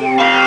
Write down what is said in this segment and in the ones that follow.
Yeah.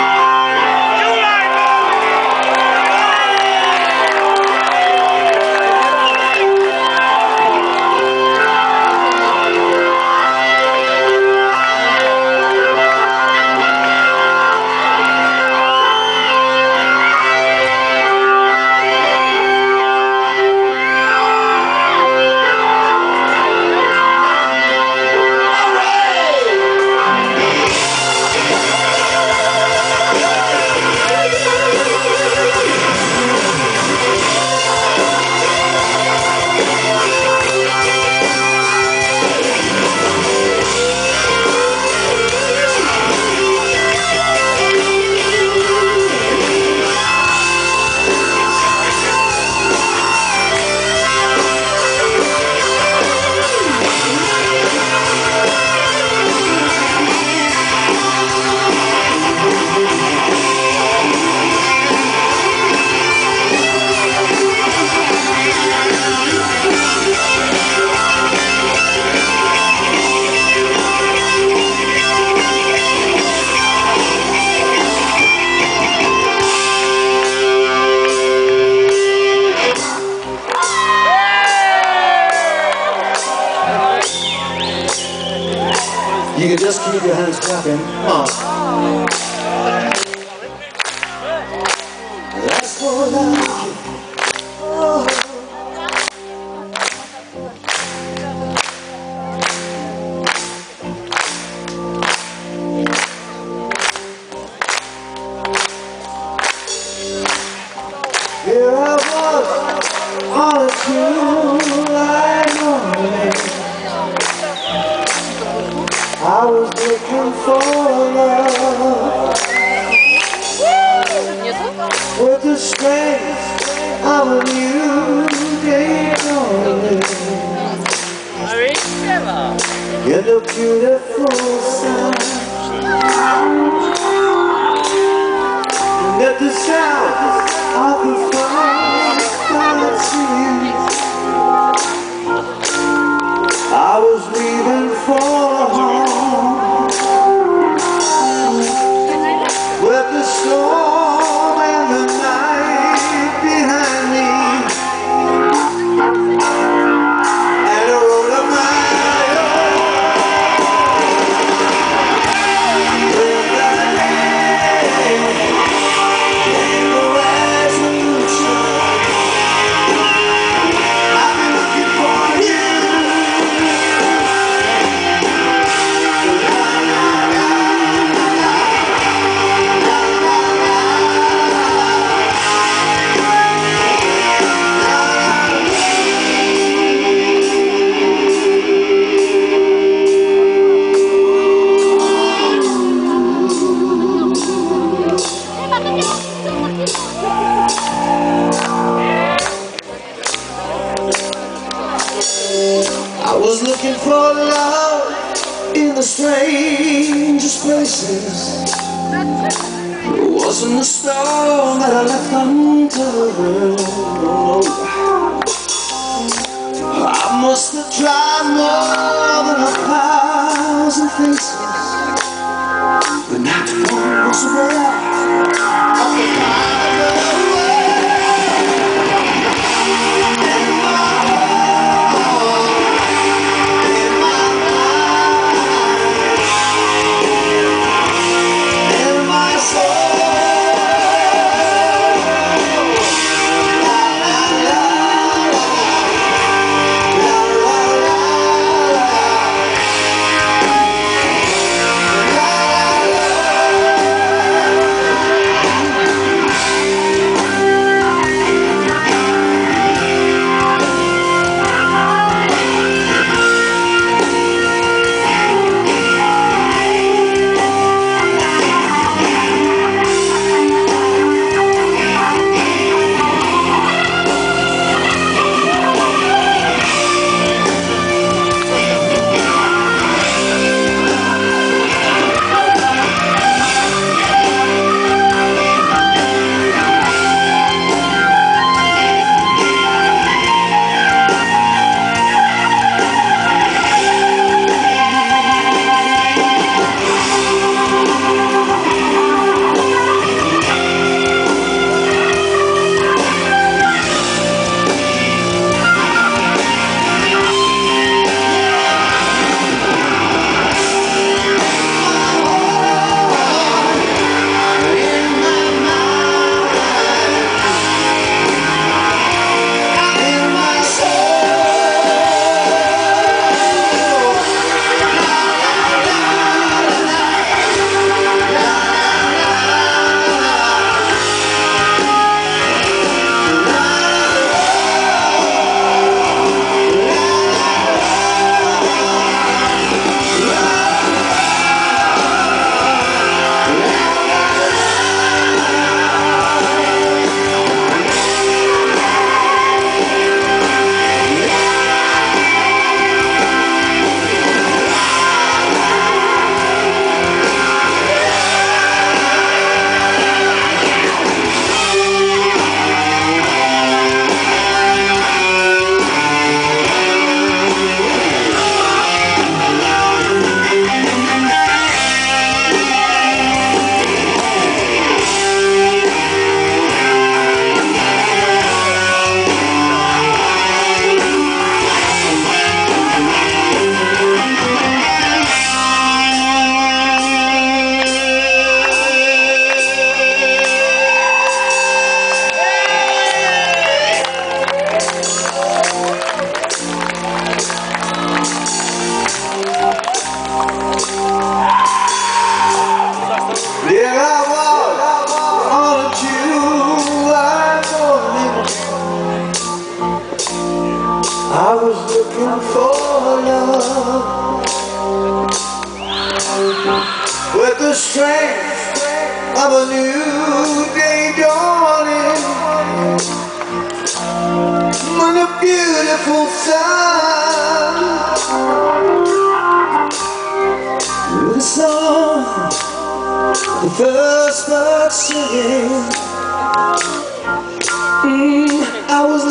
beautiful. in the storm that I left undone. I must have tried more than a thousand things, but not one was right. Of a new day dawning. On a beautiful with a song the first bird singing. Mm, I was